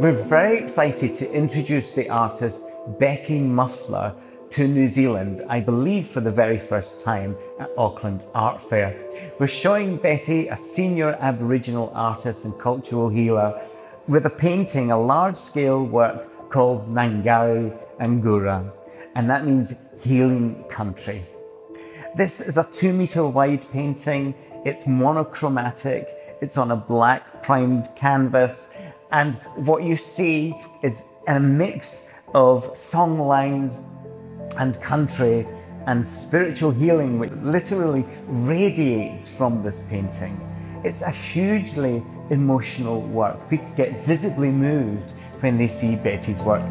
We're very excited to introduce the artist Betty Muffler to New Zealand, I believe for the very first time at Auckland Art Fair. We're showing Betty, a senior Aboriginal artist and cultural healer, with a painting, a large scale work called Ngangkari Ngura, and that means healing country. This is a two meter wide painting, it's monochromatic, it's on a black primed canvas, and what you see is a mix of song lines and country and spiritual healing which literally radiates from this painting. It's a hugely emotional work. People get visibly moved when they see Betty's work.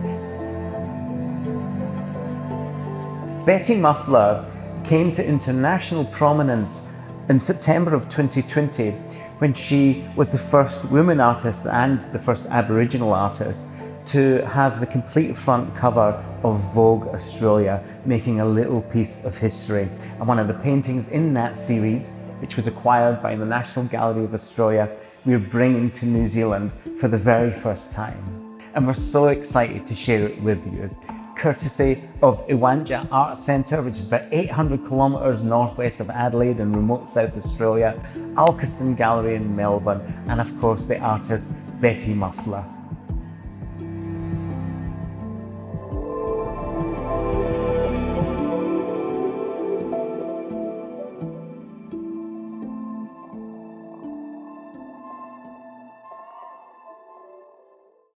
Betty Muffler came to international prominence in September of 2020 when she was the first woman artist and the first Aboriginal artist to have the complete front cover of Vogue Australia, making a little piece of history. And one of the paintings in that series, which was acquired by the National Gallery of Australia, we're bringing to New Zealand for the very first time. And we're so excited to share it with you courtesy of Iwantja Art Centre, which is about 800 kilometres northwest of Adelaide in remote South Australia, Alcaston Gallery in Melbourne, and of course the artist Betty Muffler.